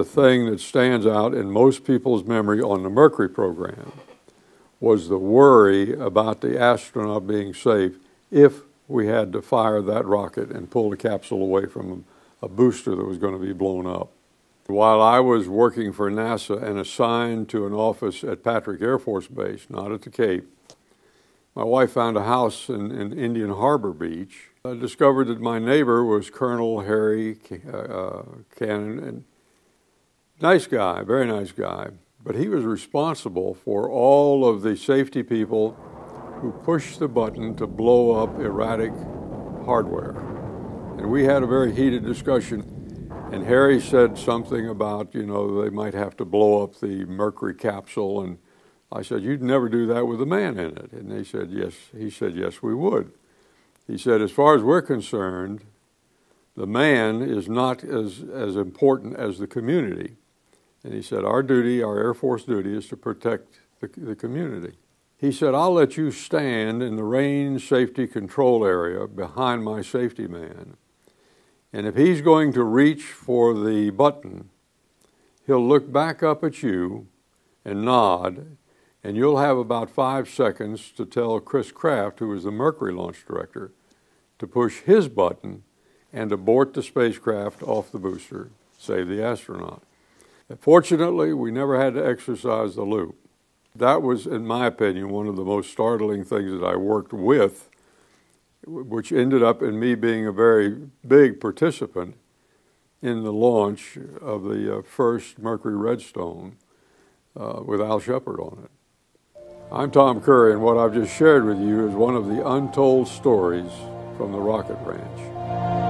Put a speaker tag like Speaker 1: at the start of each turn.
Speaker 1: the thing that stands out in most people's memory on the Mercury program was the worry about the astronaut being safe if we had to fire that rocket and pull the capsule away from a booster that was going to be blown up. While I was working for NASA and assigned to an office at Patrick Air Force Base, not at the Cape, my wife found a house in, in Indian Harbor Beach. I discovered that my neighbor was Colonel Harry uh, uh, Cannon, nice guy, very nice guy. But he was responsible for all of the safety people who pushed the button to blow up erratic hardware. And we had a very heated discussion. And Harry said something about, you know, they might have to blow up the Mercury capsule. And I said, You'd never do that with a man in it. And they said, Yes. He said, Yes, we would. He said, As far as we're concerned, the man is not as, as important as the community. And he said, Our duty, our Air Force duty, is to protect the, the community. He said, I'll let you stand in the range safety control area behind my safety man. And if he's going to reach for the button, he'll look back up at you and nod, and you'll have about five seconds to tell Chris Kraft, who is the Mercury launch director, to push his button and abort the spacecraft off the booster, save the astronaut. Fortunately, we never had to exercise the loop. That was, in my opinion, one of the most startling things that I worked with, which ended up in me being a very big participant in the launch of the uh, first Mercury Redstone uh, with Al Shepard on it. I'm Tom Curry, and what I've just shared with you is one of the untold stories from the Rocket Ranch.